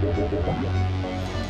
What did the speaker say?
Bye.